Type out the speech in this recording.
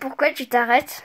Pourquoi tu t'arrêtes?